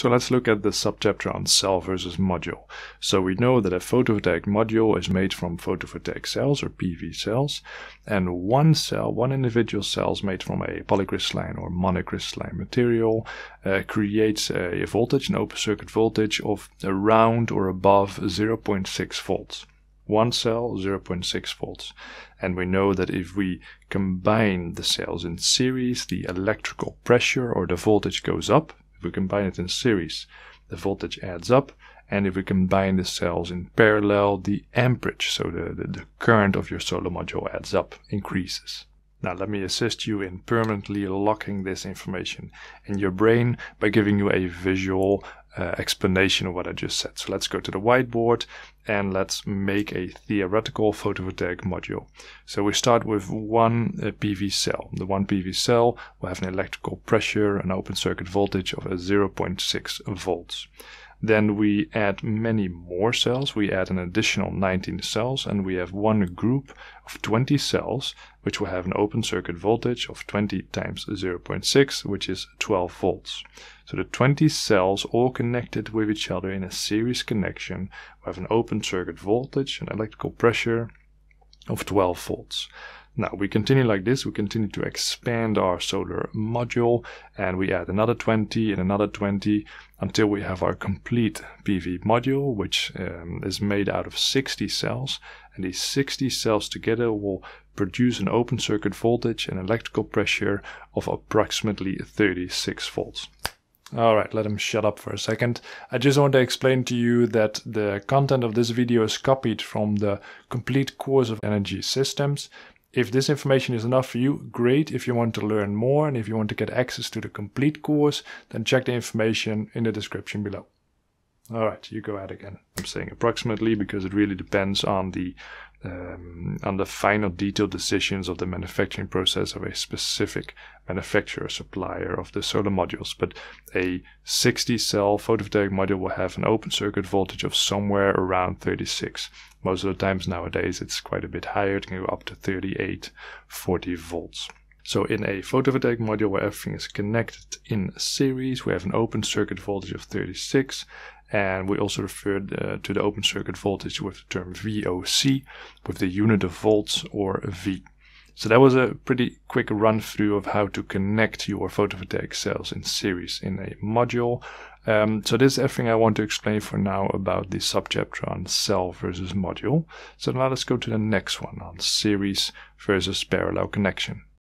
So let's look at the subchapter on cell versus module. So we know that a photovoltaic module is made from photovoltaic cells or PV cells, and one cell, one individual cell is made from a polycrystalline or monocrystalline material, uh, creates a voltage, an open circuit voltage of around or above 0.6 volts one cell 0.6 volts and we know that if we combine the cells in series the electrical pressure or the voltage goes up if we combine it in series, the voltage adds up, and if we combine the cells in parallel, the amperage, so the, the, the current of your solar module adds up, increases. Now let me assist you in permanently locking this information in your brain by giving you a visual uh, explanation of what I just said. So let's go to the whiteboard and let's make a theoretical photovoltaic module. So we start with one uh, PV cell. The one PV cell will have an electrical pressure, an open circuit voltage of 0.6 volts. Then we add many more cells. We add an additional 19 cells and we have one group of 20 cells which will have an open circuit voltage of 20 times 0.6 which is 12 volts. So the 20 cells all connected with each other in a series connection will have an open circuit voltage an electrical pressure of 12 volts. Now we continue like this, we continue to expand our solar module and we add another 20 and another 20 until we have our complete PV module which um, is made out of 60 cells and these 60 cells together will produce an open circuit voltage and electrical pressure of approximately 36 volts. Alright, let him shut up for a second. I just want to explain to you that the content of this video is copied from the complete course of energy systems if this information is enough for you, great. If you want to learn more and if you want to get access to the complete course, then check the information in the description below. All right, you go ahead again. I'm saying approximately because it really depends on the um, on the final detailed decisions of the manufacturing process of a specific manufacturer supplier of the solar modules. But a 60 cell photovoltaic module will have an open circuit voltage of somewhere around 36. Most of the times nowadays it's quite a bit higher, it can go up to 38, 40 volts. So in a photovoltaic module where everything is connected in series, we have an open circuit voltage of 36 and we also referred uh, to the open circuit voltage with the term VOC with the unit of volts or V. So that was a pretty quick run through of how to connect your photovoltaic cells in series in a module. Um, so this is everything I want to explain for now about the subchapter on cell versus module. So now let's go to the next one on series versus parallel connection.